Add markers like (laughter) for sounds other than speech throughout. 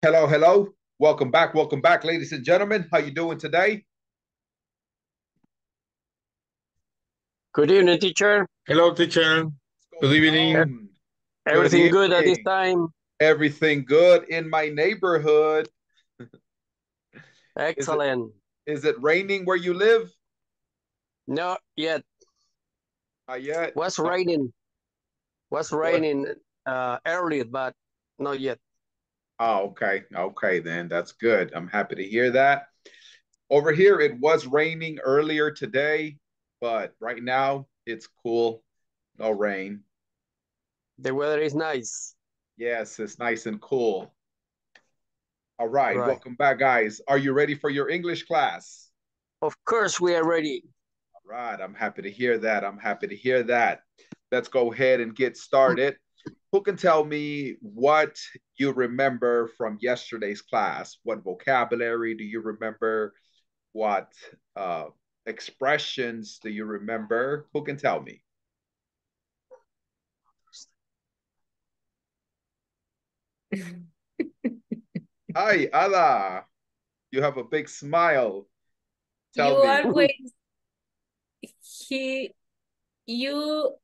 Hello, hello. Welcome back. Welcome back, ladies and gentlemen. How you doing today? Good evening, teacher. Hello, teacher. Good evening. on? Everything good at this time? Everything good in my neighborhood. (laughs) Excellent. Is it raining where you live? Not yet. Not yet. Was raining. Was raining uh, earlier, but not yet. Oh, okay. Okay, then that's good. I'm happy to hear that. Over here, it was raining earlier today, but right now it's cool. No rain. The weather is nice. Yes, it's nice and cool. All right, Right. welcome back, guys. Are you ready for your English class? Of course, we are ready. All right, I'm happy to hear that. I'm happy to hear that. Let's go ahead and get started. Who can tell me what you remember from yesterday's class? What vocabulary do you remember? What uh, expressions do you remember? Who can tell me? (laughs) Hi, Ada. You have a big smile. Tell you me. always he you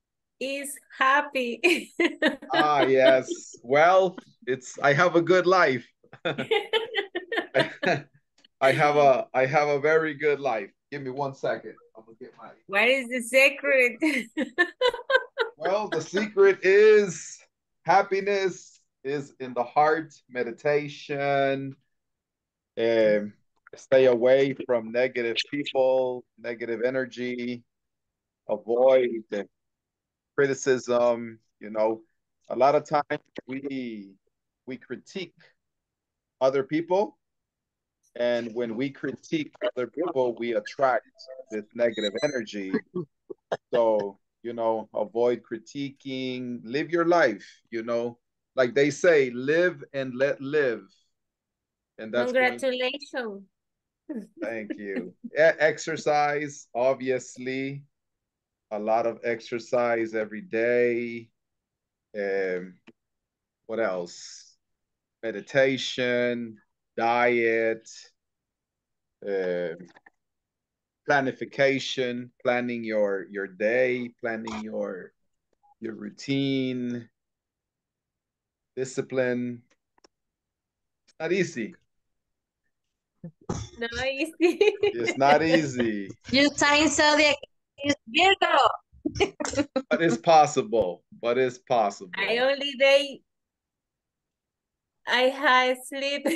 is happy (laughs) Ah, yes. Well, it's I have a good life. (laughs) I have a I have a very good life. Give me one second. I'm gonna get my what is the secret (laughs) well, the secret is happiness is in the heart, meditation, and stay away from negative people, negative energy, avoid the criticism, you know. A lot of times we we critique other people and when we critique other people, we attract this negative energy. So, you know, avoid critiquing, live your life, you know. Like they say, live and let live. And that's going- congratulations thank you. Exercise, obviously. A lot of exercise every day. Um, what else? Meditation, diet, um, planification, planning your your day, planning your your routine, discipline. It's not easy. nice (laughs) It's not easy, Your sign zodiac is Virgo. but it's possible. But it's possible. I only day I had sleep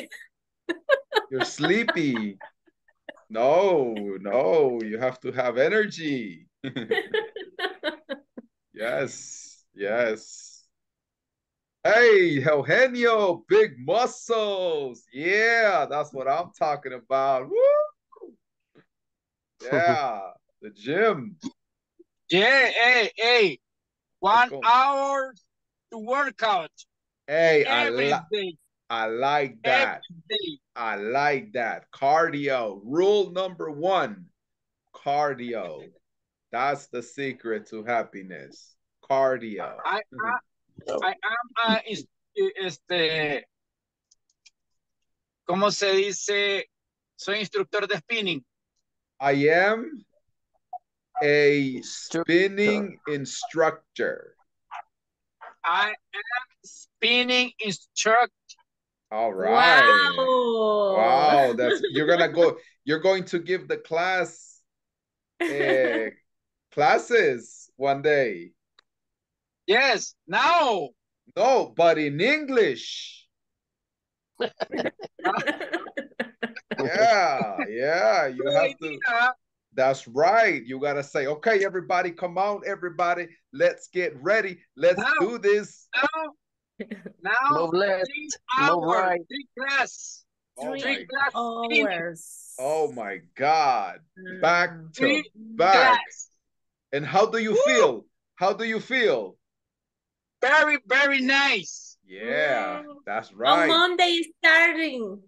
(laughs) You're sleepy. No, no, you have to have energy. (laughs) Yes, yes. Hey, Eugenio, big muscles. Yeah, that's what I'm talking about. Woo! (laughs) Yeah, the gym. Yeah, hey, hey, one hour to work out Hey, I, li- day, I like that. I like that. Cardio. Rule number one cardio. That's the secret to happiness. Cardio. I, I, I am a, este, ¿cómo se dice? Soy instructor de spinning. I am a spinning instructor. I am spinning instructor. All right. wow Wow, that's you're gonna go. (laughs) You're going to give the class eh, classes one day. Yes, now. No, but in English. (laughs) Yeah, yeah. You Good have to. Idea. That's right. You gotta say, okay, everybody, come on, everybody, let's get ready. Let's Now. do this. Now, now, (laughs) Move left, three move hours, right. three class, Oh Three class spinning, hours oh my God. Back to three back. class. And how do you Woo! feel? How do you feel? Very, very nice. Yeah, Mm. that's on right. Monday is starting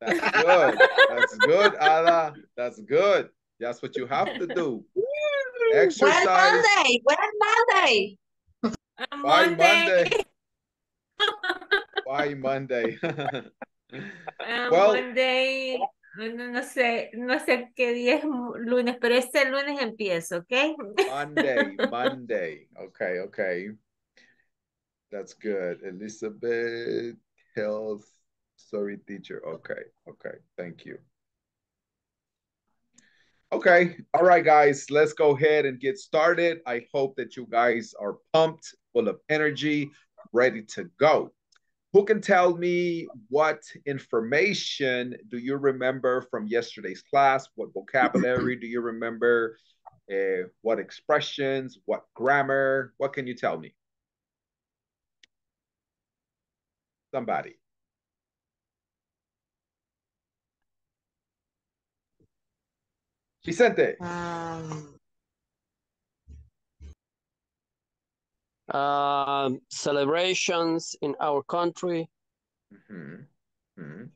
That's good. That's good, (laughs) Ada. That's good. That's what you have to do. (laughs) Well, Exercise Monday. Well, Monday. on by Monday, Monday. (laughs) By Monday. Well- Monday, no, no sé, no sé qué día es mu- lunes, pero este lunes empiezo, ¿ok? Monday, (laughs) Monday. Okay, okay. That's good. Elizabeth, health, Sorry, teacher. Okay, okay. Thank you. Okay, all right, guys, let's go ahead and get started. I hope that you guys are pumped, full of energy, ready to go. Who can tell me what information do you remember from yesterday's class? What vocabulary do you remember? Uh, what expressions? What grammar? What can you tell me? Somebody. Vicente. Um, um, celebrations in our country. Mhm, mhm.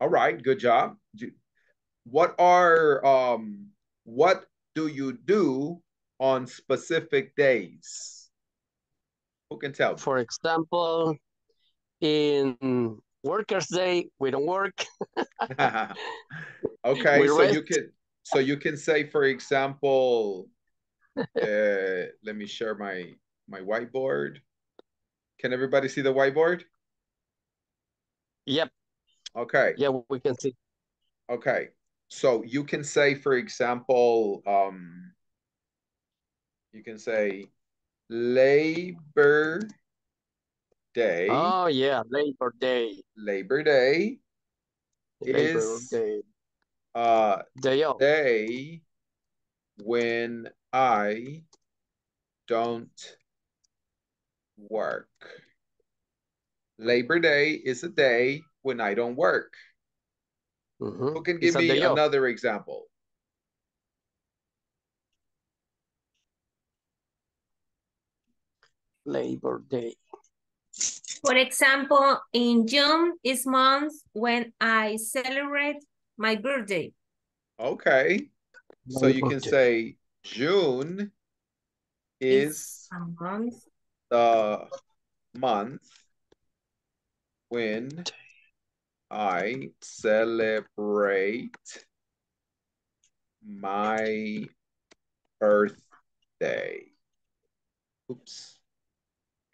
All right, good job. What are um what do you do on specific days? Who can tell me? For example, in Workers' Day, we don't work. (laughs) (laughs) okay, We so you can so you can say, for example, (laughs) uh, let me share my my whiteboard. Can everybody see the whiteboard? Yep, Okay, yeah, we can see. okay. So you can say, for example, um, you can say Labor Day. Oh, yeah, Labor Day. Labor Day Labor Is- Day. Uh Day off. day when I don't work. Labor Day is a day when I don't work. Mhm. Who can give a me day off. another example? Labor Day. For example, in June is month when I celebrate my birthday. Okay, so you can say June is month the month when I celebrate my birthday. Oops.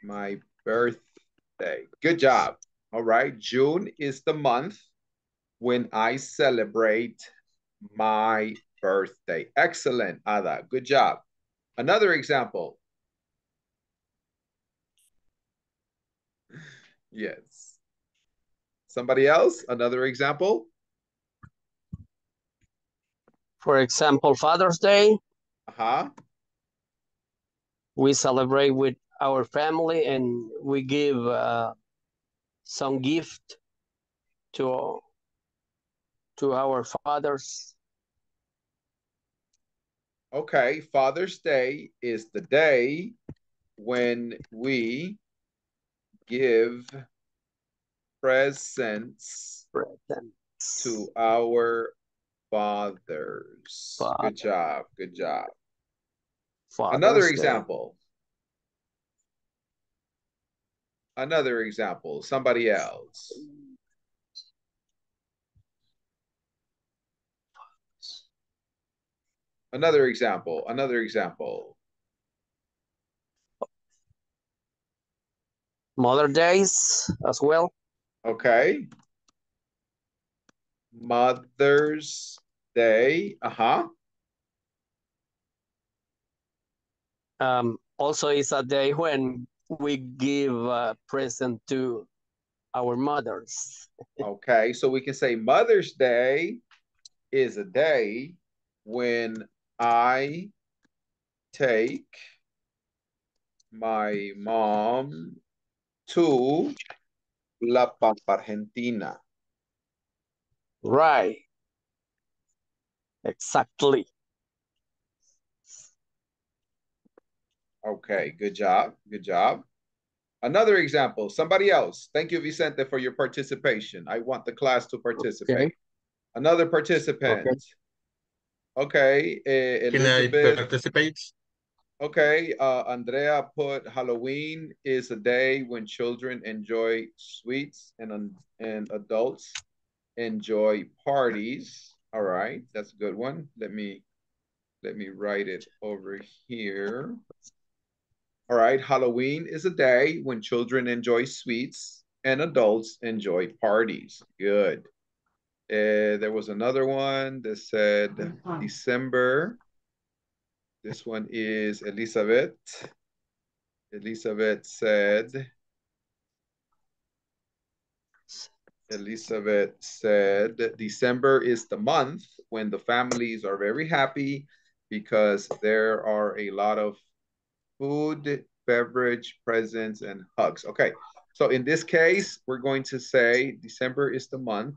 My birthday. Good job. All right. June is the month when I celebrate my birthday. Excellent, Ada. Good job. Another example. Yes. Somebody else? Another example? For example, Father's Day, Uh-huh. we celebrate with our family and we give uh, some gift to to our fathers. Okay, Father's Day is the day when we give presents presents. to our fathers. Father. Good job. Good job. Father's Another Day. example. Another example. Somebody else. Another example. Another example. Mother Days as well. Okay. Mother's Day. Uh-huh. Um, also, it's a day when we give a present to our mothers. Okay, so we can say Mother's Day is a day when I take my mom to La Pampa, Argentina. Right. Exactly. Okay, good job. Good job. Another example, somebody else. Thank you, Vicente, for your participation. I want the class to participate. Another participant. Okay, eh, Can I Elizabeth. participate? Okay, uh, Andrea put Halloween is a day when children enjoy sweets and, and adults enjoy parties. All right, that's a good one. Let me, let me write it over here. All right, Halloween is a day when children enjoy sweets and adults enjoy parties. Good. Uh, there was another one that said December. This one is Elizabeth. Elizabeth said. Elizabeth said December is the month when the families are very happy because there are a lot of food, beverage, presents, and hugs. Okay, so in this case, we're going to say December is the month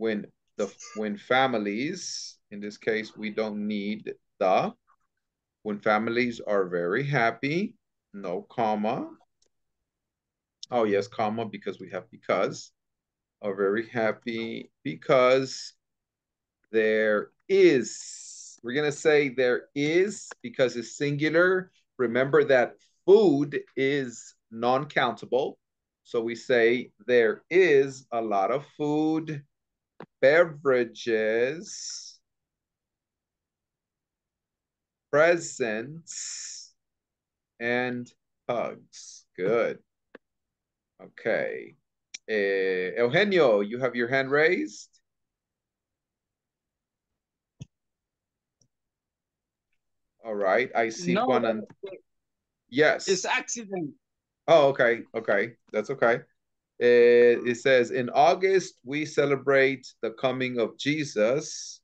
when the when families, in this case, we don't need the, when families are very happy, no comma. Oh yes, comma, because we have because, are very happy because there is, we're gonna say there is because it's singular. Remember that food is non-countable. So we say there is a lot of food, beverages, presents, and hugs. Good. Okay. Uh, Eugenio, you have your hand raised? All right, I see No, and yes. It's accident. Oh, okay, okay, that's okay. Uh, it says in August we celebrate the coming of Jesus.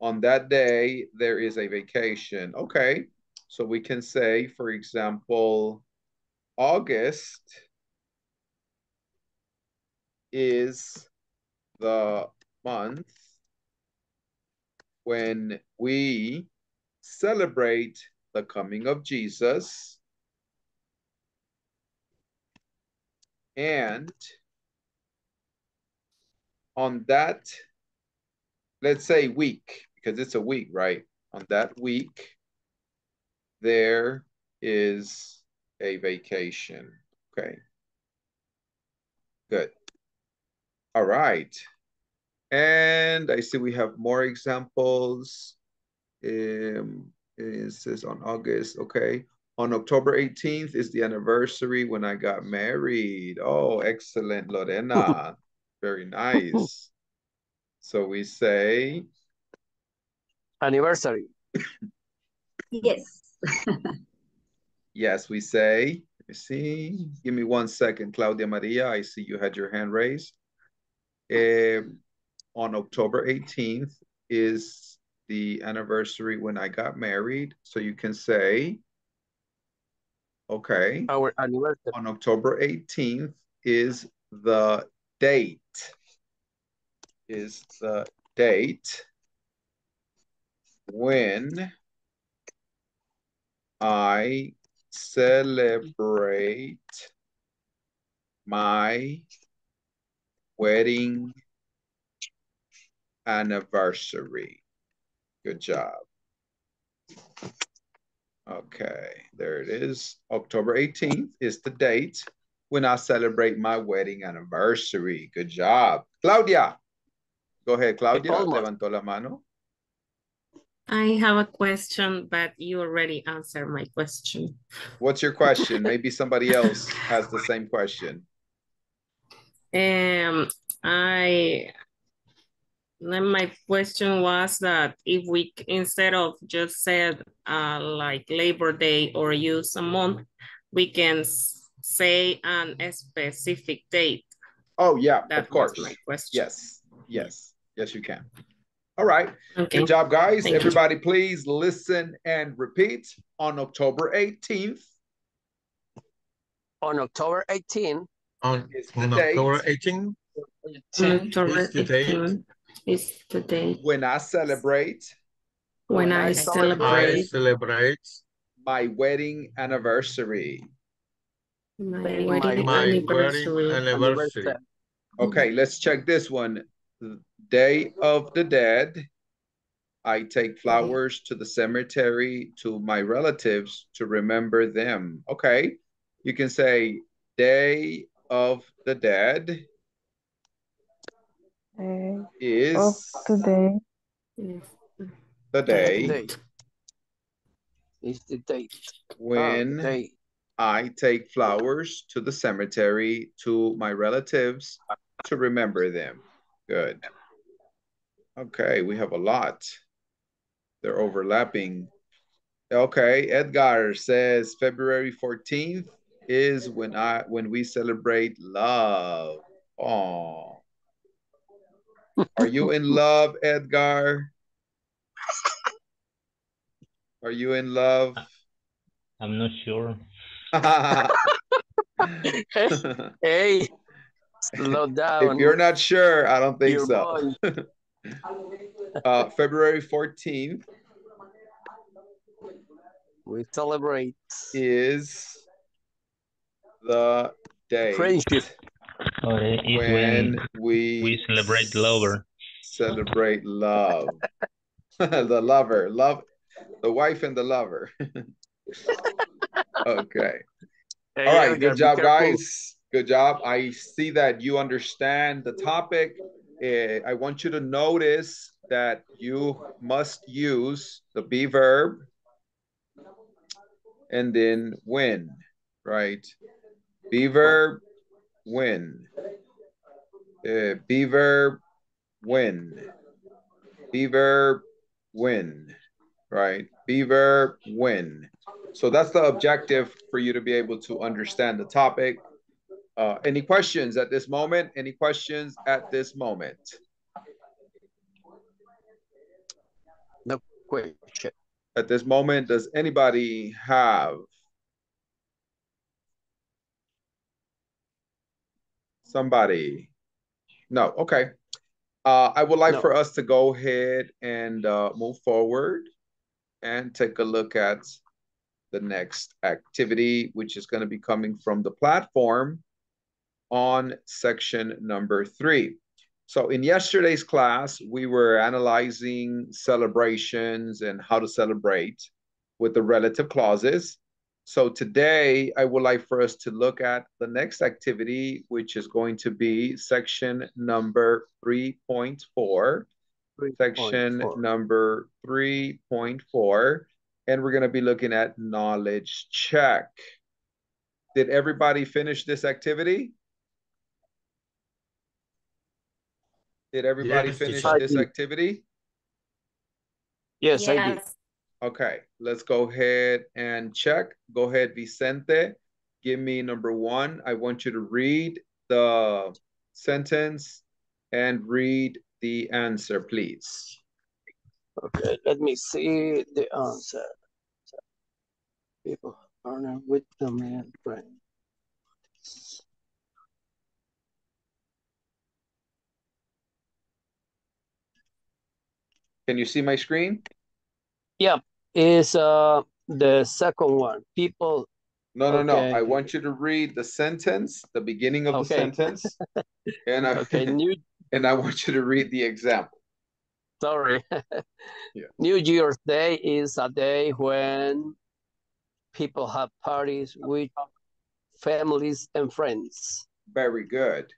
On that day there is a vacation. Okay, so we can say, for example, August is the month when we celebrate the coming of Jesus. And on that, let's say week, because it's a week, right? On that week, there is a vacation. Okay. Good. All right. And I see we have more examples. Um, it says on August, okay. On October 18th is the anniversary when I got married. Oh, excellent, Lorena. (laughs) Very nice. So we say, Anniversary. Yes. (laughs) yes, we say, let me see. Give me one second, Claudia Maria. I see you had your hand raised. Um, on October 18th is the anniversary when I got married. So you can say, okay, Our anniversary. on October 18th is the date. Is the date when I celebrate my wedding anniversary. Good job. Okay, there it is. October 18th is the date when I celebrate my wedding anniversary. Good job. Claudia. Go ahead, Claudia. Levantó la mano. I have a question, but you already answered my question. What's your question? Maybe somebody else has the same question. (laughs) Um, I then my question was that if we instead of just said uh like Labor Day or use a month, we can say an a specific date. Oh, yeah, That of course. my question. Yes, yes, yes, you can. All right. Okay. Good job, guys. Thank you. Everybody, please listen and repeat on October 18th. On October 18, On, It's the on date. October 18, October Is the date? 18 Is the date when I celebrate when When I I I celebrate celebrate my wedding anniversary. my my wedding my anniversary. wedding anniversary. anniversary. Okay, let's check this one. Day of the Dead, Day of the Dead, when I celebrate when I celebrate my wedding anniversary. my wedding anniversary. I take flowers to the cemetery to my relatives to remember them. Okay. You can say Day of the Dead Day is of today. the day Date. Is the date. Ah, when date. I take flowers to the cemetery to my relatives to remember them. Good. Okay, we have a lot. They're overlapping. Okay, Edgar says February 14th is when I when we celebrate love. Oh. Are you in love, Edgar? Are you in love? I'm not sure. (laughs) Hey, slow down. if you're not sure, I don't think Your so. (laughs) Uh, February 14th We celebrate is the day friendship. Oh, is when when we we celebrate lover. celebrate love. (laughs) the lover, love, the wife and the lover. (laughs) okay. Hey, All right. Edgar, Good job, guys. Good job. I see that you understand the topic. Eh, I want you to notice that you must use the be verb and then when, right? Be verb, when. Uh, be verb, when. Be verb, when, right? Be verb, when. So that's the objective for you to be able to understand the topic. Uh, any questions at this moment? Any questions at this moment? No question. At this moment, does anybody have somebody? No, okay. Uh, I would like No. for us to go ahead and uh, move forward and take a look at the next activity, which is going to be coming from the platform on section number three. So in yesterday's class, we were analyzing celebrations and how to celebrate with the relative clauses. So today, I would like for us to look at the next activity, which is going to be section number 3.4. Section 3.4. number 3.4. And we're going to be looking at knowledge check. Did everybody finish this activity? Did everybody Yes, finish this activity? Yes, I did. Okay, let's go ahead and check. Go ahead, Vicente. Give me number one. I want you to read the sentence and read the answer, please. Okay, let me see the answer. People partner with the man friend. Can you see my screen? Is uh the second one. People No, no, no. I want you to read the sentence, the beginning of the sentence. (laughs) And I, okay, (laughs) new and I want you to read the example. sorry. (laughs) Yeah. New Year's Day is a day when people have parties with families and friends. Very good.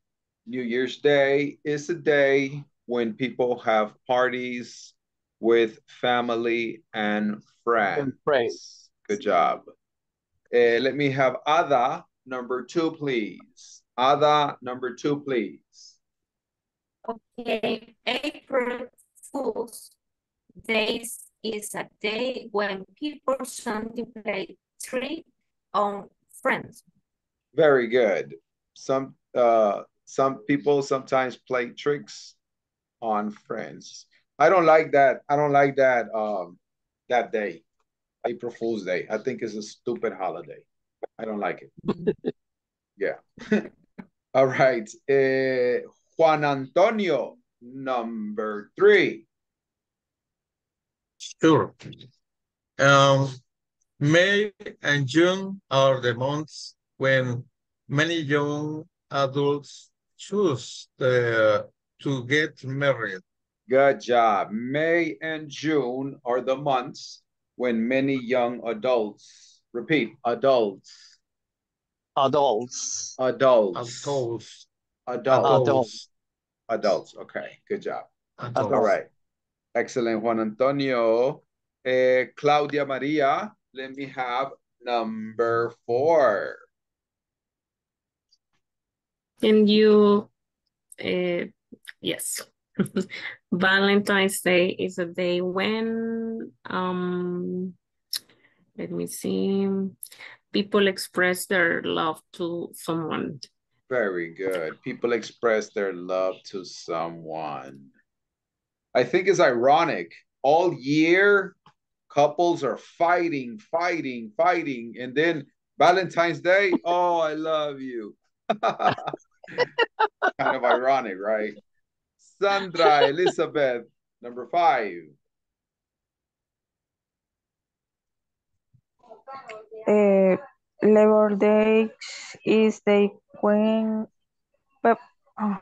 New Year's Day is a day when people have parties with family and friends. And friends. Good job. Uh, let me have Ada number two, please. Ada number two, please. Okay, April Fool's Day is a day when people sometimes play trick on friends. Very good. Some uh some people sometimes play tricks on friends. I don't like that. I don't like that um that day. April Fool's Day. I think it's a stupid holiday. I don't like it. (laughs) yeah. (laughs) All right. Uh, Juan Antonio, number three. Sure. Um, May and June are the months when many young adults choose the, to get married. Good job. May and June are the months when many young adults, repeat, adults, Adults. adults, Adults. adults, Adults. adults. Okay, good job. Adults. All right. Excellent, Juan Antonio. Eh, Claudia Maria, let me have number four. Can you, uh, yes. (laughs) Valentine's Day is a day when, um, let me see, people express their love to someone. Very good. People express their love to someone. I think it's ironic. All year, couples are fighting, fighting, fighting. And then Valentine's Day, oh, I love you. (laughs) kind of ironic, right? Sandra Elizabeth, number five. Uh, Labor Day is the when but uh,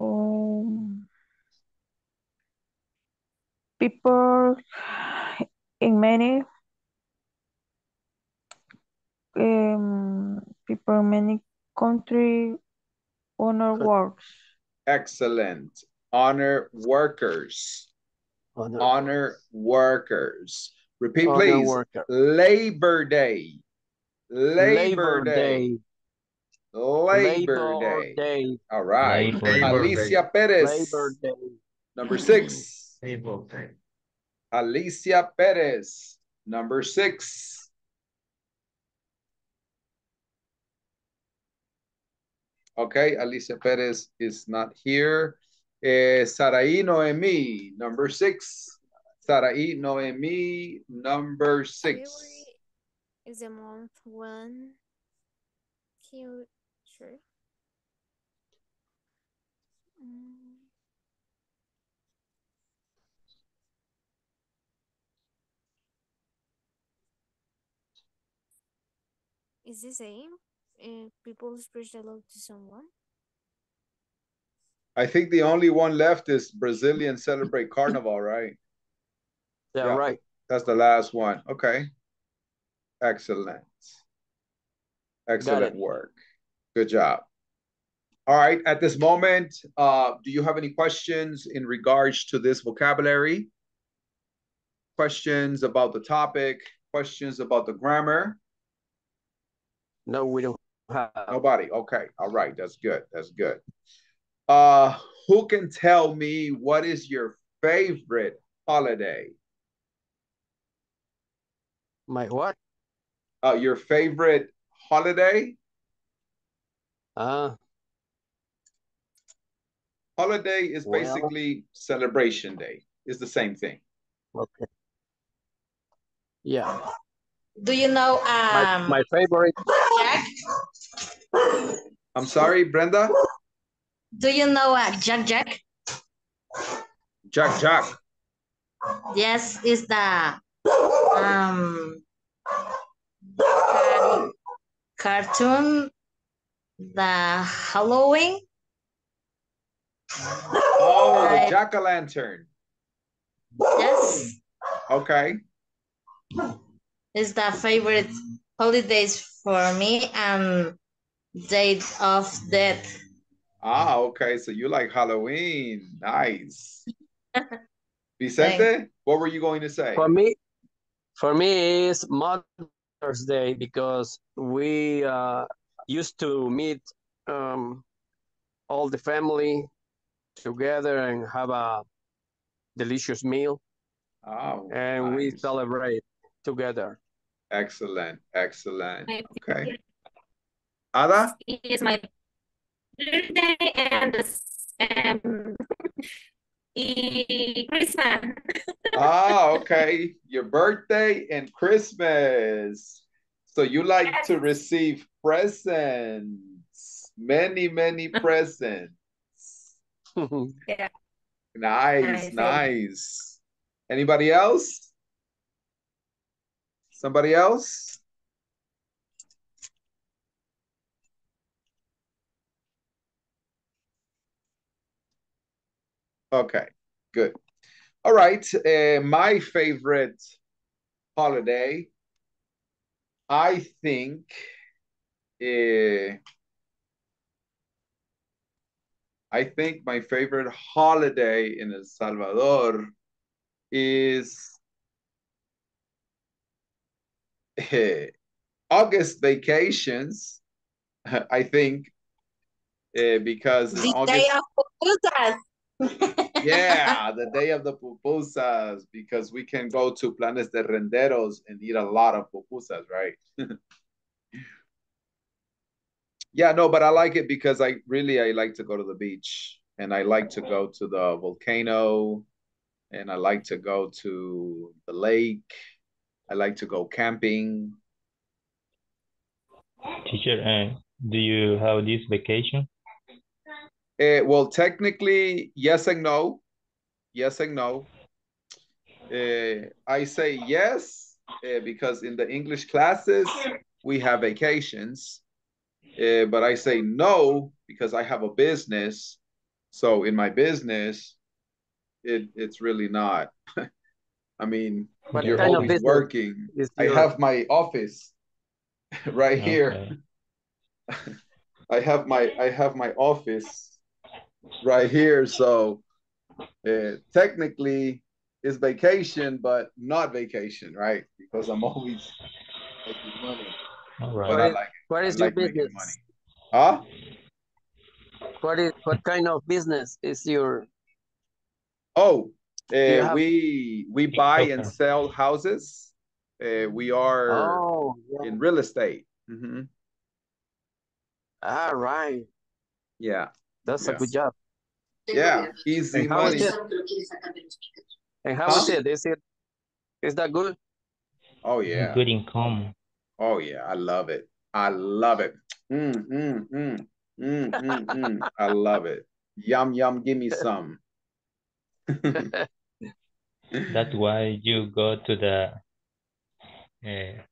um, people in many um, people in many country honor works. Excellent. Honor workers. Honor, Honor workers. Repeat, honor please. worker. Labor Day. Labor, Day. Day. Labor, Day. Day. All right. Labor Day. Alicia Perez. Labor Day. Number six. Labor Day. Alicia Perez. Number six. Okay, Alicia Perez is not here. Eh, Sarai Noemi, number six. Sarai Noemi, number six. Is a month when culture. Mm. Is the same? Uh, people express their love to someone. I think the only one left is Brazilian celebrate Carnival, right? Yeah, Yeah. right. That's the last one. Okay. Excellent. Excellent work. Good job. All right. At this moment, uh, do you have any questions in regards to this vocabulary? Questions about the topic? Questions about the grammar? No, we don't have. Nobody. Okay. All right. That's good. That's good. Uh, who can tell me what is your favorite holiday? My what? Uh, your favorite holiday? Ah, Holiday is Well- basically celebration day. It's the same thing. okay. Yeah. Do you know My, um my favorite. Jack? I'm sorry, Brenda? Do you know uh, Jack Jack? Jack Jack. Yes, is the um car- cartoon the Halloween. Oh, the jack-o'-lantern. Yes, Okay. is the favorite holidays for me and date of death. Ah, okay. So you like Halloween. Nice. (laughs) Vicente, what were you going to say? For me, for me is Mother's Day because we uh, used to meet um, all the family together and have a delicious meal, Oh, and we celebrate together. Excellent. Excellent. Okay. Ada? It's my birthday and um, (laughs) Christmas. (laughs) Ah, okay. Your birthday and Christmas. So you like to receive presents. Many, many (laughs) presents. Yeah. Nice, Nice. nice. Anybody else? Somebody else? Okay, good. All right, uh, my favorite holiday, I think, uh, I think my favorite holiday in El Salvador is uh, August vacations, (laughs) I think, uh, because The August, day of pupusas. Yeah, (laughs) the day of the pupusas, because we can go to Planes de Renderos and eat a lot of pupusas, right? (laughs) yeah, no, but I like it because I really I like to go to the beach and I like to go to the volcano and I like to go to the lake. I like to go camping. Teacher, uh, do you have this vacation? Uh, well, technically, yes and no. Yes and no. Uh, I say yes uh, because in the English classes we have vacations, but I say no because I have a business. So in my business, it it's really not. (laughs) I mean, What you're always working. I have my office (laughs) right here. (laughs) I have my I have my office right here, so uh, technically it's vacation, but not vacation, right? Because I'm always making money. All But I like it. What I your like business? money. Huh? What is what kind of business is your? Oh, uh, you have- we we buy and sell houses. Uh, we are Oh, yeah. in real estate. Mhm. all right. Yeah, That's a good job. yeah, easy And how is money. it? And how is Huh? it? Is it is that good? Oh yeah. Good income. Oh yeah, I love it. I love it. Mm, mm, mm, mm, mm, mm. I love it. Yum, yum, give me some. (laughs) That's why you go to the, uh,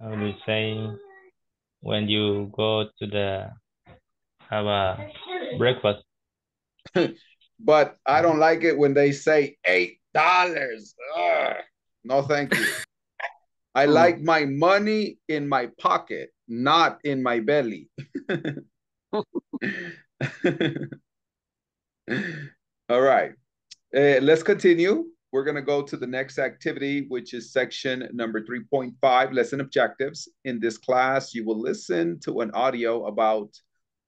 how do you say, when you go to the, have a breakfast. (laughs) But I don't like it when they say eight dollars. No, thank you. I Hmm. like my money in my pocket, not in my belly. (laughs) All right. Uh, let's continue. We're going to go to the next activity, which is section number 3.5, lesson objectives. In this class, you will listen to an audio about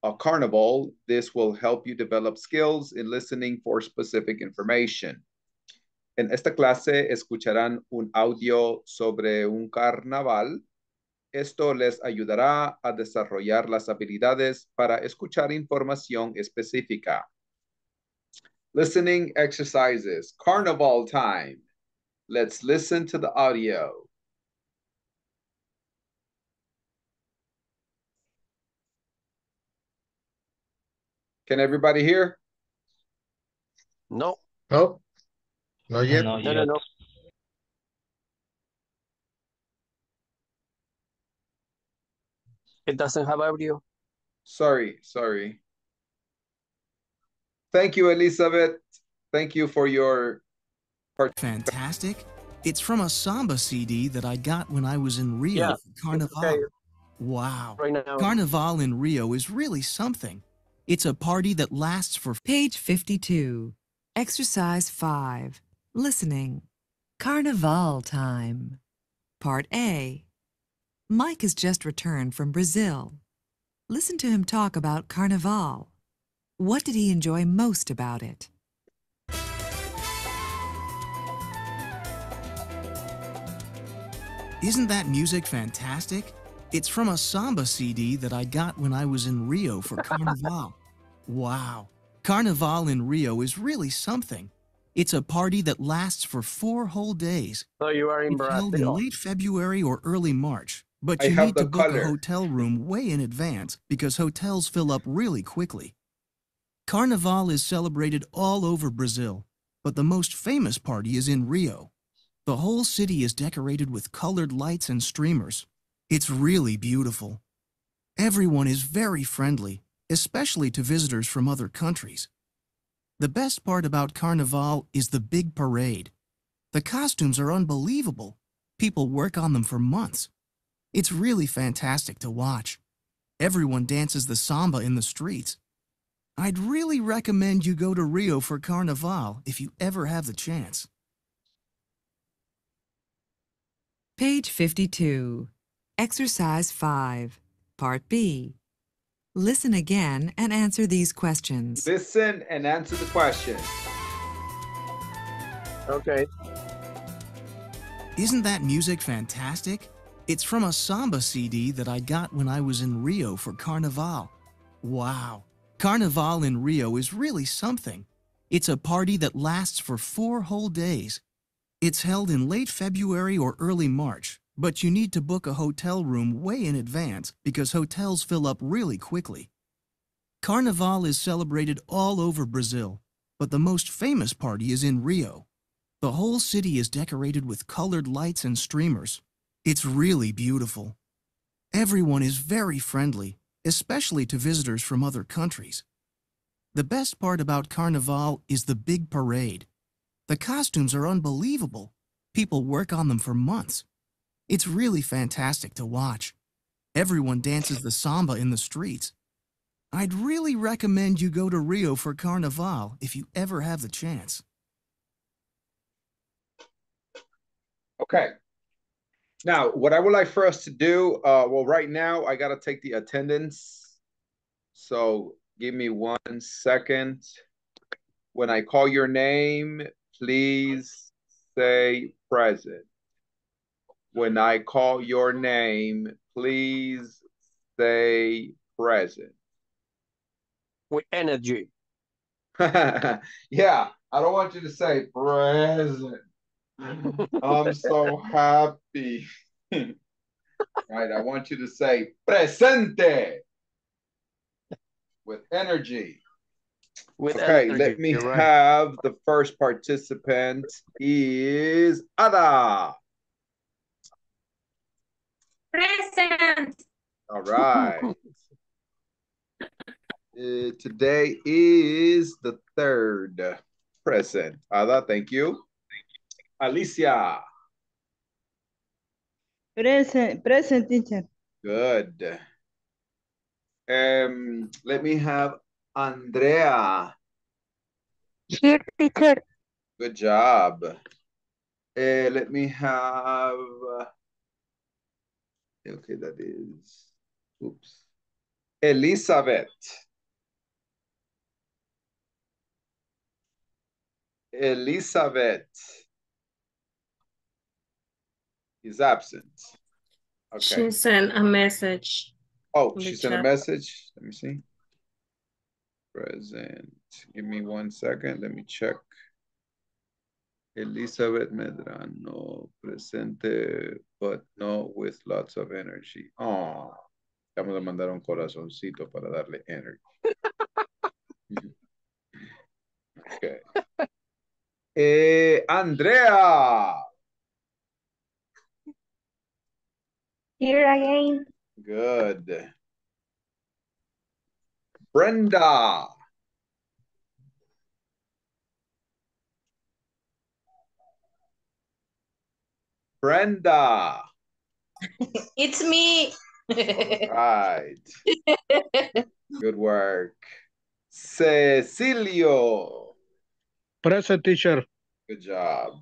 a carnival. This will help you develop skills in listening for specific information. En esta clase escucharán un audio sobre un carnaval. Esto les ayudará a desarrollar las habilidades para escuchar información específica. Listening exercises. Carnival time. Let's listen to the audio. Can everybody hear? No, No, not yet. Not no, no, no. It doesn't have audio. Sorry, sorry. Thank you, Elizabeth. Thank you for your part. Fantastic. It's from a samba CD that I got when I was in Rio Yeah, for Carnival. okay. Wow. Right now. Carnival in Rio is really something. It's a party that lasts for Page 52. Exercise 5. Listening. Carnival time. Part A. Mike has just returned from Brazil. Listen to him talk about Carnival. What did he enjoy most about it? Isn't that music fantastic? It's from a samba CD that I got when I was in Rio for (laughs) Carnival. Wow. Carnival in Rio is really something. It's a party that lasts for four whole days. So you are in It's held in late February or early March, but you have need to book color. a hotel room way in advance because hotels fill up really quickly. Carnival is celebrated all over Brazil, but the most famous party is in Rio. The whole city is decorated with colored lights and streamers. It's really beautiful. Everyone is very friendly, especially to visitors from other countries. The best part about Carnival is the big parade. The costumes are unbelievable. People work on them for months. It's really fantastic to watch. Everyone dances the samba in the streets. I'd really recommend you go to Rio for Carnival if you ever have the chance. Page 52. Exercise 5, Part B. Listen again and answer these questions. Listen and answer the question. Okay. Isn't that music fantastic? It's from a samba CD that I got when I was in Rio for Carnival. Wow. Carnival in Rio is really something. It's a party that lasts for four whole days. It's held in late February or early March, but you need to book a hotel room way in advance because hotels fill up really quickly. Carnival is celebrated all over Brazil, but the most famous party is in Rio. The whole city is decorated with colored lights and streamers. It's really beautiful. Everyone is very friendly, especially to visitors from other countries. The best part about Carnival is the big parade. The costumes are unbelievable. People work on them for months. It's really fantastic to watch. Everyone dances the samba in the streets. I'd really recommend you go to Rio for Carnival if you ever have the chance. Okay. Now, what I would like for us to do, uh, well, right now I got to take the attendance. So give me one second. When I call your name, please say present. When I call your name, please say present. With energy. (laughs) yeah, I don't want you to say present. I'm so happy. (laughs) right, I want you to say presente with energy. With okay, energy, let me right. have the first participant is Ada. Present. All right. Uh, today is the third present. Ada, thank you. Alicia. Present, present teacher. Good. Um, let me have Andrea. Here, teacher. Good job. Uh, let me have. Okay, that is. Oops. Elizabeth. Elizabeth is absent. Okay. She sent a message. Oh, she sent a message. Let me see. Present. Give me one second. Let me check. Elizabeth Medrano, presente, but no with lots of energy. Oh, vamos a mandar un corazoncito para darle energy. (laughs) okay. Eh, Andrea. Here again. Good. Brenda. Brenda. It's me. Right. Good work. Cecilio. Present teacher. Good job.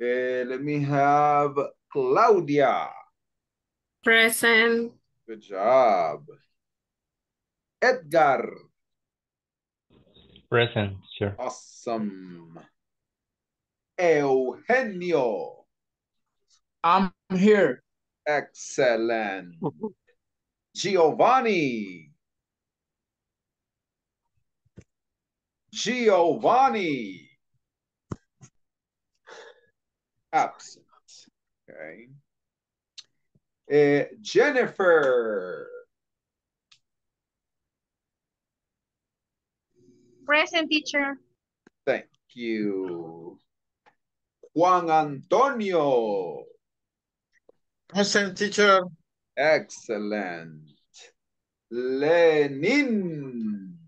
Eh, let me have Claudia. Present. Good job. Edgar. Present, sure. Awesome. Eugenio. I'm here. Excellent. (laughs) Giovanni. Giovanni. Absent. Okay. Eh, Jennifer. Present teacher. Thank you. Juan Antonio. Present, teacher. Excellent. Lenin.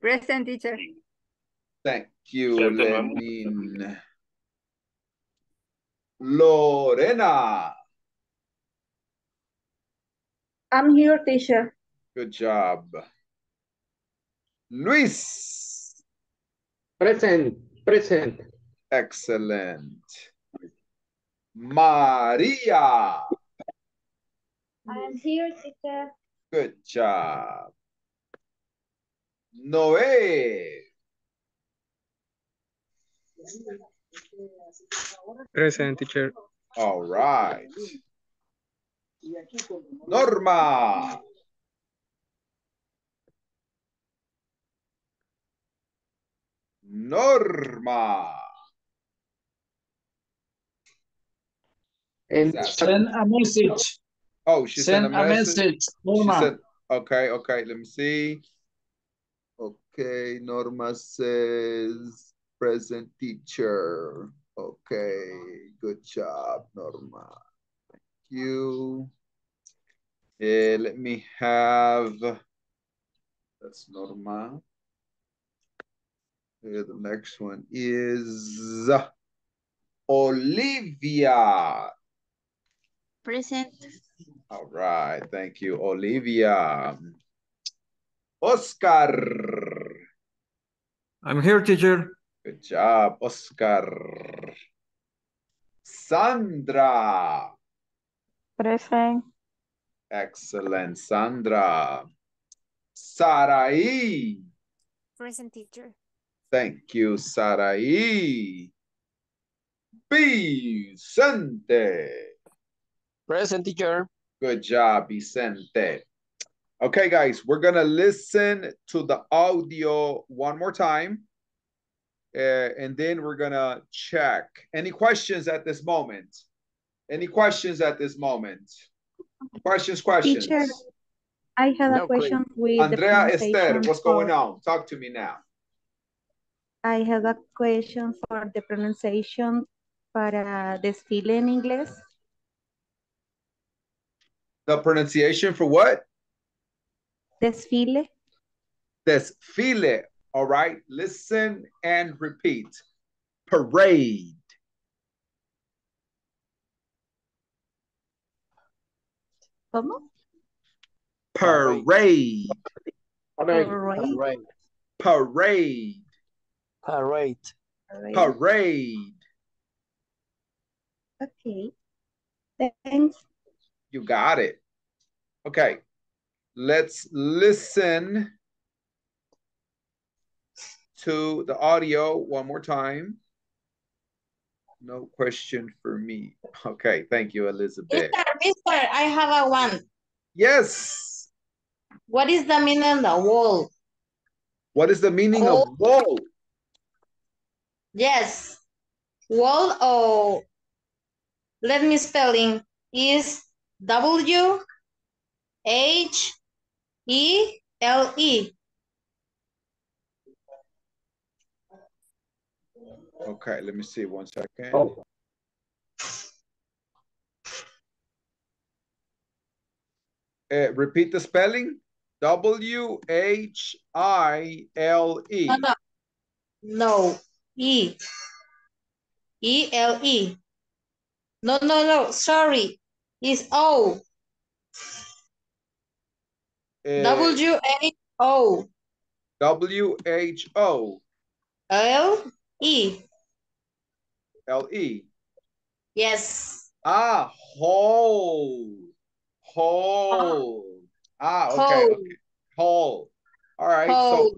Present, teacher. Thank you, Lenin. Lorena. I'm here, teacher. Good job. Luis. Present. Present. Excellent. Maria. I'm here, teacher. Good job. Noé. Present teacher. All right. Norma. Norma. And Send a message. Oh, she Send sent a message. She Norma. said, okay, okay, let me see. Okay, Norma says present teacher. Okay, good job, Norma. Thank you. Eh, let me have, that's Norma. The next one is Olivia. Present. All right, thank you, Olivia. Oscar. I'm here, teacher. Good job, Oscar. Sandra. Present. Excellent, Sandra. Sarai. Present teacher. Thank you, Sarai. Vicente. Present teacher. Good job, Vicente. Okay, guys, we're gonna listen to the audio one more time. Uh, and then we're gonna check. Any questions at this moment? Any questions at this moment? Questions, questions. Teacher, I have No a question with the Andrea Esther, what's going on? Talk to me now. I have a question for the pronunciation para desfile en inglés. The pronunciation for what? Desfile. Desfile. All right, listen and repeat. Parade. ¿Cómo? Parade. Parade. Parade. Parade. Parade. Parade. Okay. Thanks. You got it. Okay. Let's listen to the audio one more time. No question for me. Okay, thank you, Elizabeth. Mister, mister, I have a one. Yes. What is the meaning of the wall? What is the meaning of wall? Yes. Wall or let me spelling is W H E L E. Okay, let me see one second. Oh. Uh, repeat the spelling. W H I L E. No, no. No. E. E L E. No, no, no. Sorry. It's O. Uh, W H O W H O L E. L E. Yes. Ah, hole. Hole. Ah, okay, Hole. okay. All right. So,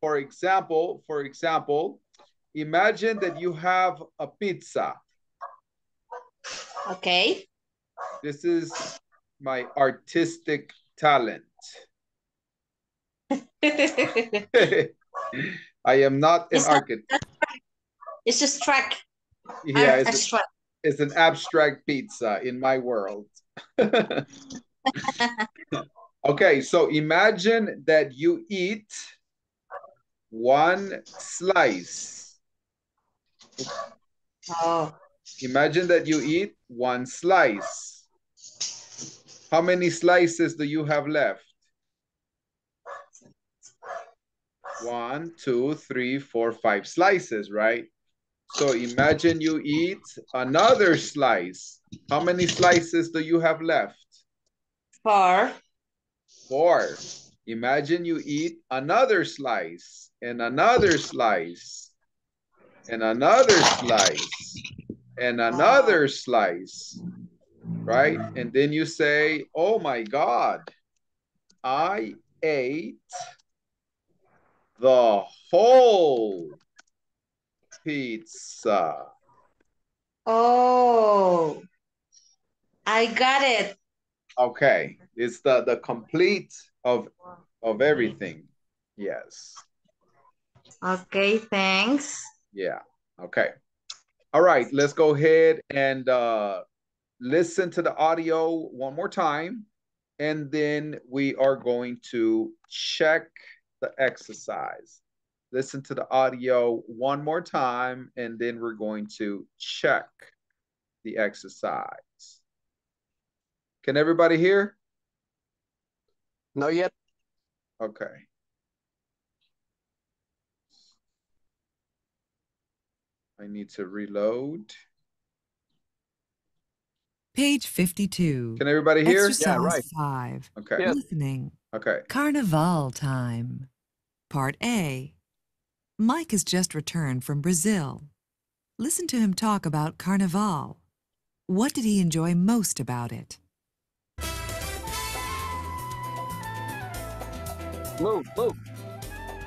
for example, for example, imagine that you have a pizza. Okay. This is my artistic talent. (laughs) (laughs) I am not an It's not- architect. It's just track. Yeah, it's, Abstract. it's an abstract pizza in my world. (laughs) okay, so imagine that you eat one slice. Oh. Imagine that you eat one slice. How many slices do you have left? one, two, three, four, five slices, right? So imagine you eat another slice. How many slices do you have left? Four. Four. Imagine you eat another slice and another slice and another slice and another slice, right? And then you say, oh my God, I ate the whole pizza. Oh, I got it. Okay, it's the, the complete of, of everything. Yes. Okay, thanks. Yeah, okay. All right, let's go ahead and uh, listen to the audio one more time. And then we are going to check the exercise. Listen to the audio one more time, and then we're going to check the exercise. Can everybody hear? Not yet. Okay. I need to reload. Page 52. Can everybody hear? Exercise 5. Okay. Listening. Okay. Carnival time. Part A. Mike has just returned from Brazil. Listen to him talk about Carnival. What did he enjoy most about it? Move, move.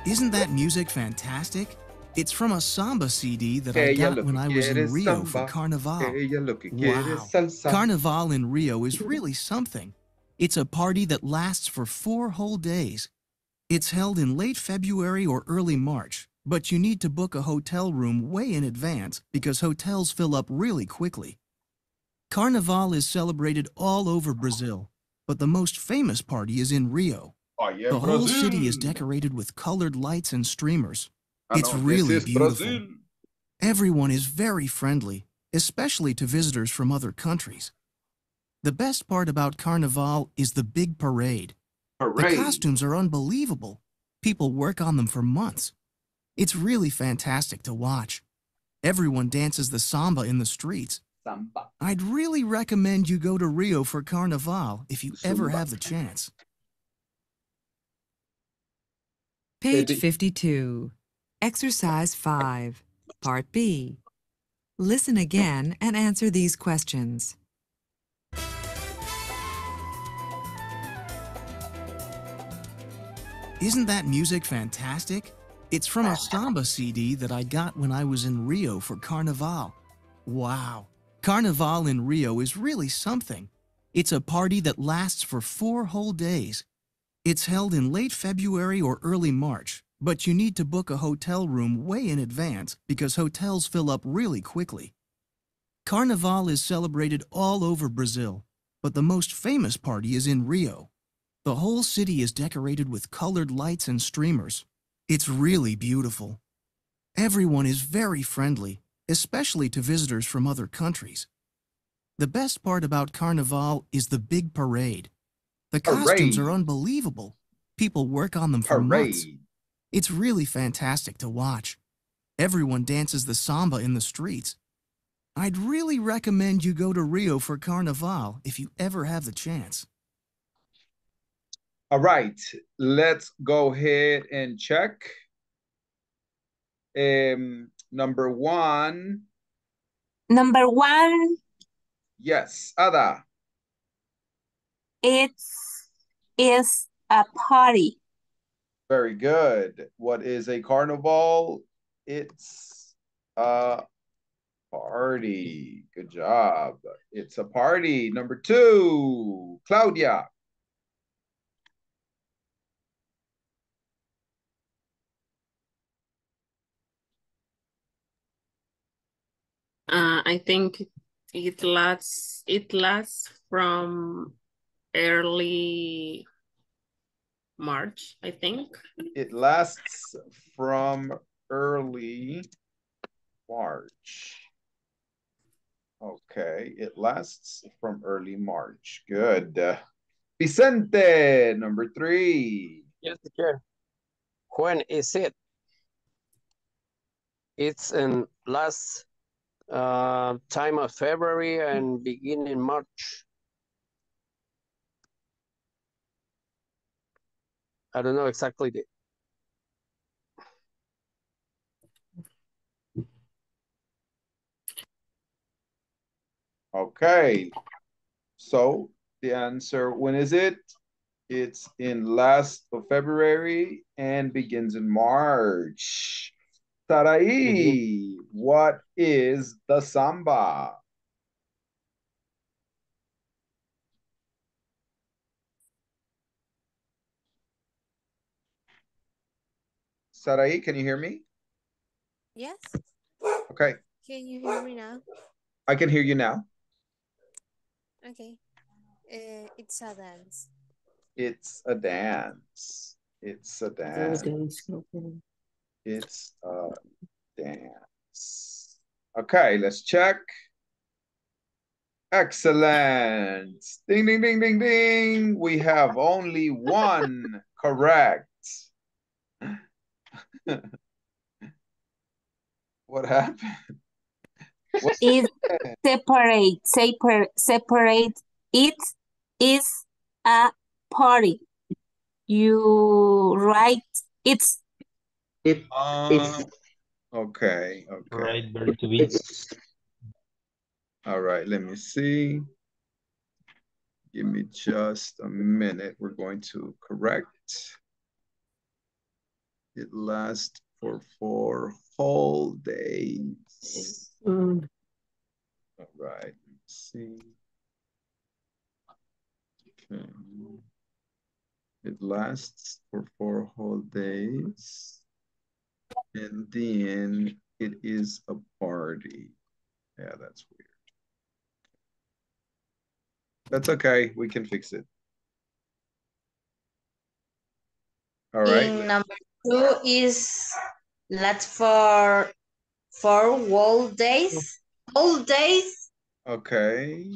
Isn't that music fantastic? It's from a samba CD that I got when I was in es Rio for samba. Carnival. Ella lo que quiere es Wow. salsa. Carnival in Rio is (laughs) really something. It's a party that lasts for four whole days. It's held in late February or early March, but you need to book a hotel room way in advance because hotels fill up really quickly. Carnival is celebrated all over Brazil, but the most famous party is in Rio. Oh, yeah, the whole city is decorated with colored lights and streamers. It's really beautiful. Brazil. Everyone is very friendly, especially to visitors from other countries. The best part about Carnival is the big parade. parade. The costumes are unbelievable. People work on them for months. It's really fantastic to watch. Everyone dances the samba in the streets. Samba. I'd really recommend you go to Rio for Carnival if you ever have the chance. Page 52. Exercise 5. Part B. Listen again and answer these questions. Isn't that music fantastic? It's from a samba CD that I got when I was in Rio for Carnival. Wow. Carnival in Rio is really something. It's a party that lasts for four whole days. It's held in late February or early March, but you need to book a hotel room way in advance because hotels fill up really quickly. Carnival is celebrated all over Brazil, but the most famous party is in Rio. The whole city is decorated with colored lights and streamers. It's really beautiful. Everyone is very friendly, especially to visitors from other countries. The best part about Carnival is the big parade. The costumes are unbelievable. People work on them for months. Parade. It's really fantastic to watch. Everyone dances the samba in the streets. I'd really recommend you go to Rio for Carnival if you ever have the chance. All right, let's go ahead and check. Um, number one, Number one, yes, Ada. it's is a party. Very good. What is a carnival? It's a party. Good job. It's a party. Number two, Claudia. Uh, I think it lasts it lasts from early March, I think. It lasts from early March. Okay, it lasts from early March. Good. Uh, Vicente, number three. Yes, teacher. when is it? It's in last uh, time of February and beginning March. I don't know exactly the Okay. So the answer, when is it? It's in last of February and begins in March. Sarai, mm-hmm. what is the samba? Sarai, can you hear me? Yes. Okay, Can you hear me now? I can hear you now. Okay. Uh, it's a dance. It's a dance. It's a dance. It's a dance. Okay, let's check. Excellent. Ding, ding, ding, ding, ding. We have only one correct. (laughs) what happened? (laughs) What's Is separate, separate, separate. It is a party. You write it's It Uh, okay, okay. right verb to be. All right, let me see. Give me just a minute. We're going to correct. It lasts for four whole days. Mm. All right, let's see. Okay. It lasts for four whole days. And then it is a party. Yeah, that's weird. That's okay. We can fix it. All right. in number two is lasts for four whole days. Whole days. Okay.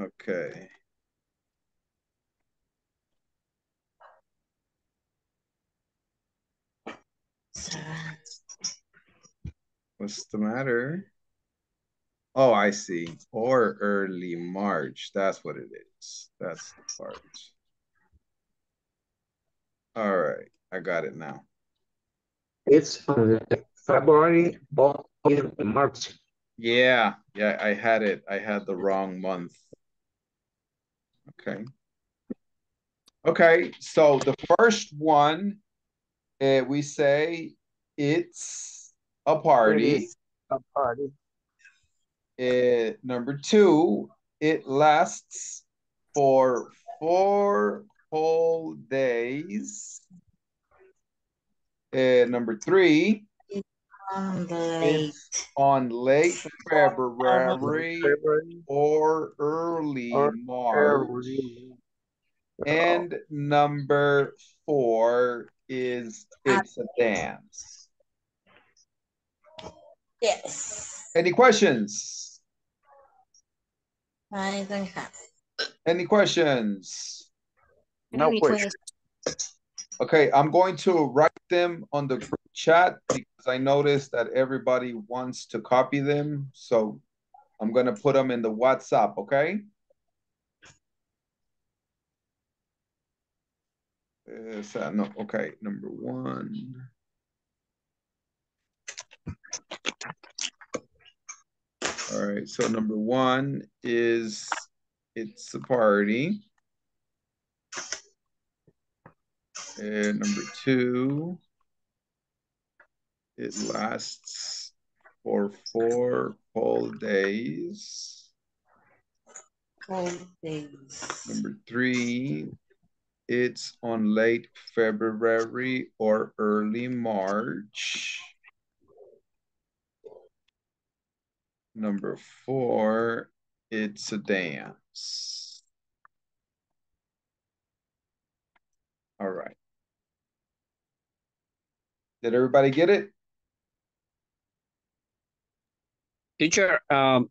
Okay. What's the matter? Oh, I see. Or early March. That's what it is. That's the part. All right. I got it now. It's on February or March. Yeah, yeah, I had it. I had the wrong month. Okay. Okay, so the first one, uh, we say it's a party. It is a party. Uh, number two, it lasts for four whole days. Uh, number three, On late. on late February February or early or March. early. And number four is it's a dance. Yes. Any questions? I don't have. Any questions? No question. Okay, I'm going to write them on the group chat because I noticed that everybody wants to copy them. So I'm gonna put them in the WhatsApp, okay? Uh, so, no, okay, number one. All right, so number one is it's a party. And number two, it lasts for four whole days. Whole days. Number three, it's on late February or early March. Number four, it's a dance. All right. Did everybody get it? Teacher, um,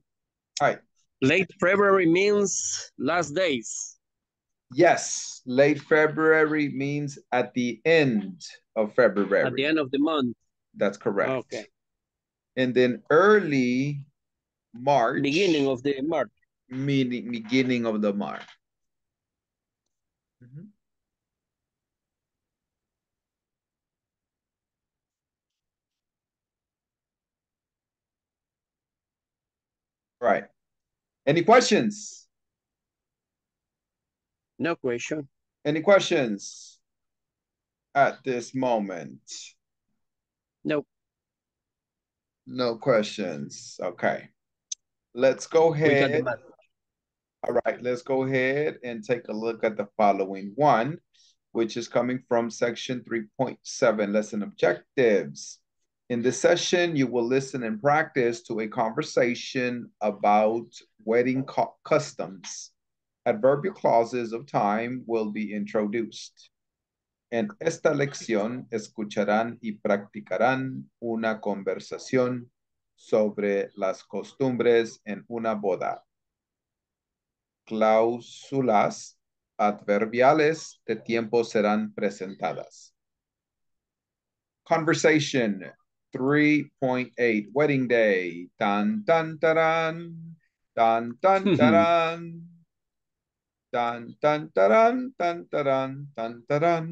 Hi. late February means last days. Yes, late February means at the end of February. At the end of the month. That's correct. Okay. And then early March. Beginning of the March. Meaning beginning of the March. Mhm. Right. Any questions? No question. Any questions at this moment? Nope. No questions. Okay. Let's go We got the ahead. All right, let's go ahead and take a look at the following one, which is coming from section 3.7, lesson objectives. In this session, you will listen and practice to a conversation about wedding cu- customs. Adverbial clauses of time will be introduced. En esta lección escucharán y practicarán una conversación sobre las costumbres en una boda. Cláusulas adverbiales de tiempo serán presentadas. Conversation 3.8 Wedding Day. Tan tan taran. Tan tan taran. Tan tan taran. Tan taran. Tan taran.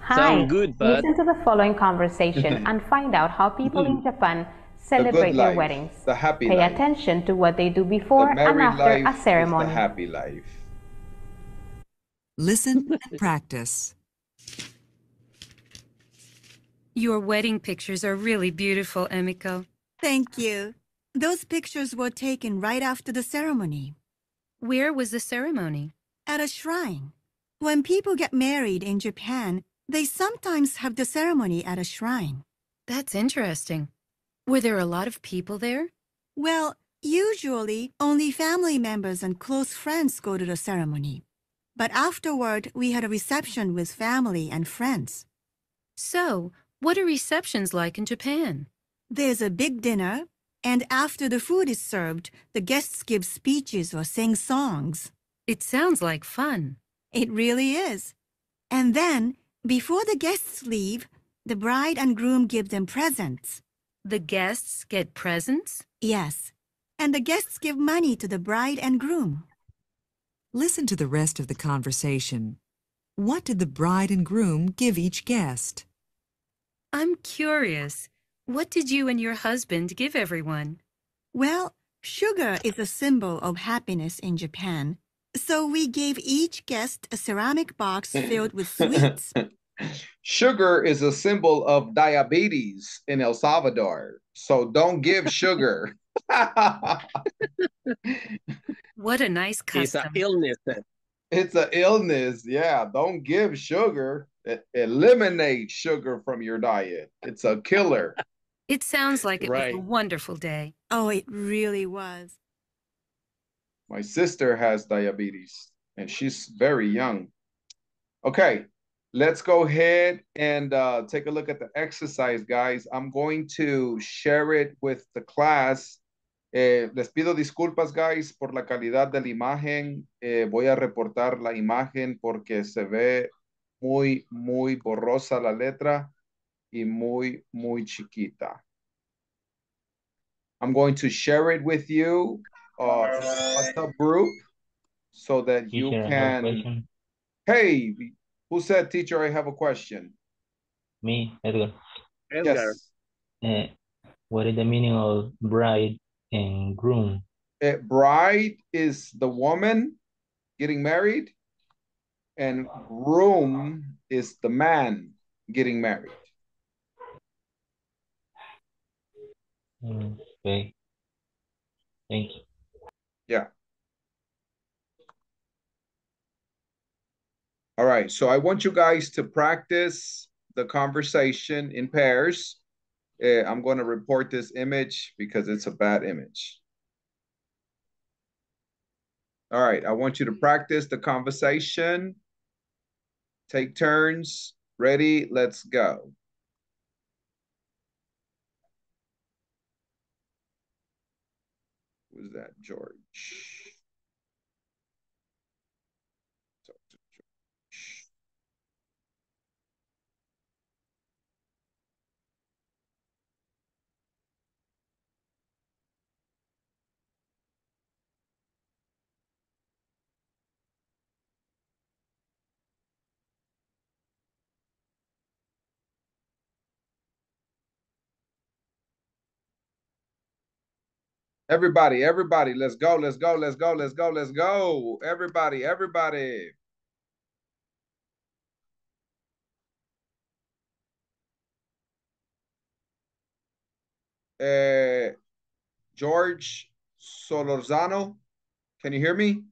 Hi, Sound good, but listen to the following conversation (laughs) and find out how people in Japan celebrate their life, weddings. the happy Pay life. attention to what they do The before and after life a is the happy life. Listen and practice. Your wedding pictures are really beautiful, Emiko. Thank you. Those pictures were taken right after the ceremony. Where was the ceremony? At a shrine. When people get married in Japan, they sometimes have the ceremony at a shrine. That's interesting. Were there a lot of people there? Well, usually only family members and close friends go to the ceremony. But afterward, we had a reception with family and friends. So, what are receptions like in Japan? There's a big dinner, and after the food is served, the guests give speeches or sing songs. It sounds like fun. It really is. And then, before the guests leave, the bride and groom give them presents. The guests get presents? Yes. And the guests give money to the bride and groom. Listen to the rest of the conversation. What did the bride and groom give each guest? I'm curious. What did you and your husband give everyone? Well, sugar is a symbol of happiness in Japan. So we gave each guest a ceramic box filled with sweets. (laughs) Sugar is a symbol of diabetes in El Salvador. So don't give sugar. (laughs) What a nice custom. It's an illness. It's an illness. Yeah, don't give sugar. Eliminate sugar from your diet. It's a killer. It sounds like it was a wonderful day. Oh, it really was. My sister has diabetes and she's very young. Okay, let's go ahead and uh, take a look at the exercise, guys. I'm going to share it with the class. Eh, les pido disculpas, guys, por la calidad de la imagen. Eh, voy a reportar la imagen porque se ve muy, muy borrosa la letra y muy, muy chiquita. I'm going to share it with you uh, a subgroup so that you Teacher, I can. Hey, who said, teacher, I have a question? Me, Edgar. Edgar. Yes. Uh, what is the meaning of bride and groom? Eh, bride is the woman getting married, and groom is the man getting married. Mm, Okay. Thank you. Yeah. All right, so I want you guys to practice the conversation in pairs. Eh, I'm going to report this image because it's a bad image. All right, I want you to practice the conversation. Take turns. Ready? Let's go. Who's that? George. Everybody, everybody, let's go, let's go, let's go, let's go, let's go. Everybody, everybody. Uh, George Solorzano, can you hear me?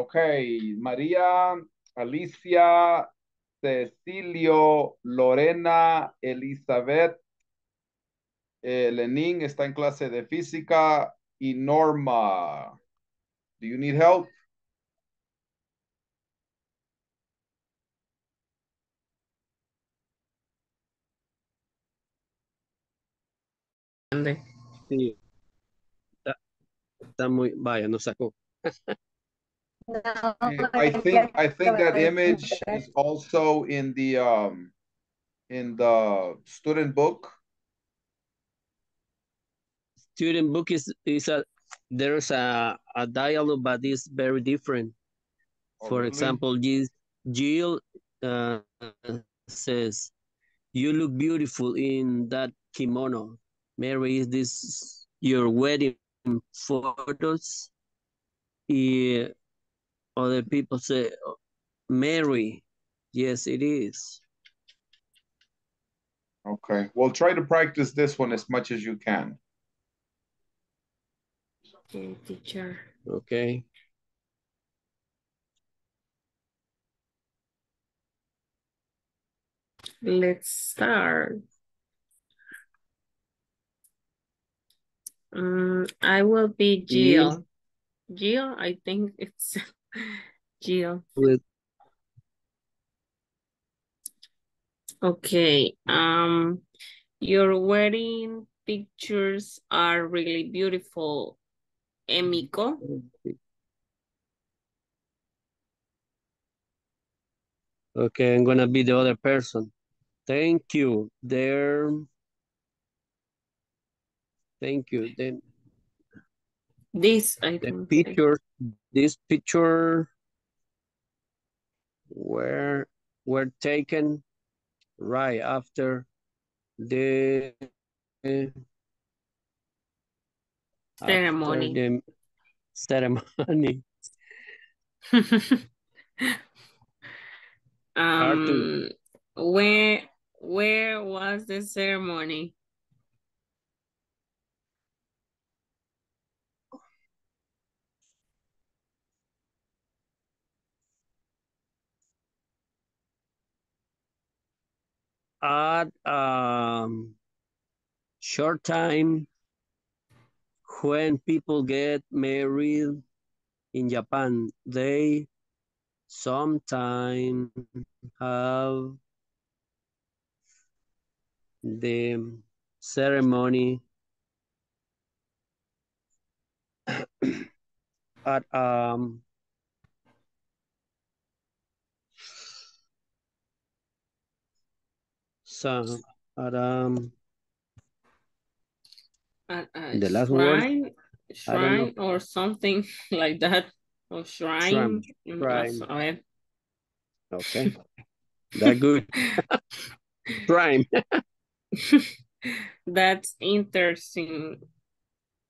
Okay, María, Alicia, Cecilio, Lorena, Elizabeth, eh, Lenín está en clase de física y Norma. Do you need help? Sí. Está, está muy, vaya, no sacó. (laughs) I think I think that image is also in the um in the student book. Student book is is a there's a a dialogue, but it's very different. Oh, For really? example, Jill, Jill uh, says, "You look beautiful in that kimono." Mary, is this your wedding photos? Y other people say, Mary, yes, it is. Okay, well, try to practice this one as much as you can. Okay, teacher. Okay. Let's start. Mm, I will be Jill. Jill, I think it's (laughs) With Okay. Um, your wedding pictures are really beautiful. Emiko. Okay, I'm gonna be the other person. Thank you. There. Thank you. Then This I the picture, this picture were were taken right after the after Ceremony. the ceremony. (laughs) Um, where where was the ceremony? At um short time when people get married in Japan, they sometimes have the ceremony (coughs) at um some at um At the last word shrine, I shrine or something (laughs) like that, or shrine. Mm, Shrine. a okay that good (laughs) prime (laughs) That's interesting.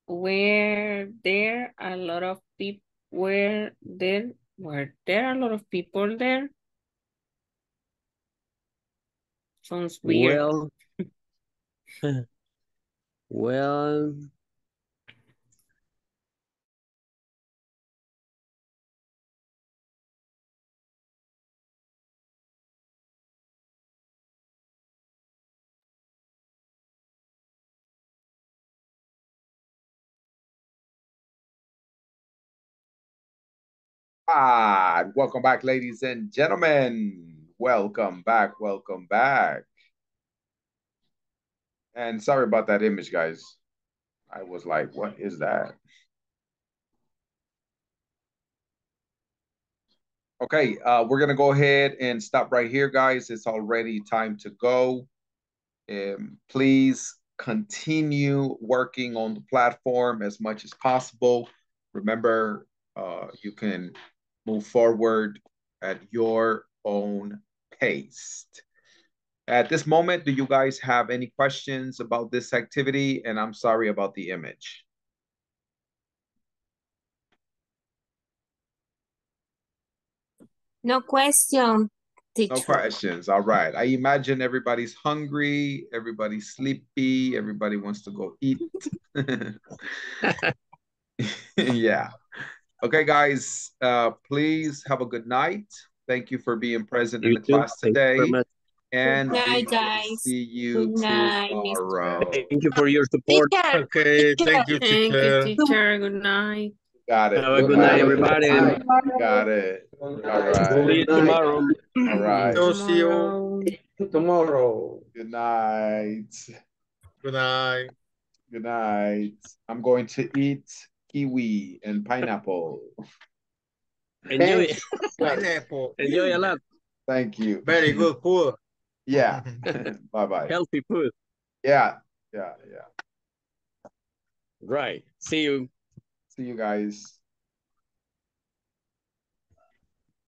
Where there a lot of people? Were there were there a lot of people there? Sounds (laughs) weird. Well, well, Welcome back, ladies and gentlemen. Welcome back. Welcome back. And sorry about that image, guys. I was like, what is that? Okay, uh, we're gonna go ahead and stop right here, guys. It's already time to go. Um, please continue working on the platform as much as possible. Remember, uh, you can move forward at your own pace. At this moment, do you guys have any questions about this activity? And I'm sorry about the image. No question, teacher. No questions. All right. I imagine everybody's hungry, everybody's sleepy, everybody wants to go eat. (laughs) (laughs) yeah. Okay, guys, uh, please have a good night. Thank you for being present in You the too. class Thank you today. very much. And Good we night, will guys. see you Good night, Mr. tomorrow. Thank you for your support. Teacher, Okay, thank you, thank you, teacher. teacher. Good night. Got it. Have a good night, everybody. Got it. All See right. you tomorrow. All right. So see you Tomorrow. Tomorrow. Good night. good night. Good night. I'm going to eat kiwi and pineapple. Enjoy. Thanks. (laughs) Pineapple. Enjoy a lot. Thank you. Very good food. Yeah. (laughs) bye bye. Healthy food. Yeah. Yeah. Yeah. Right. See you. See you guys.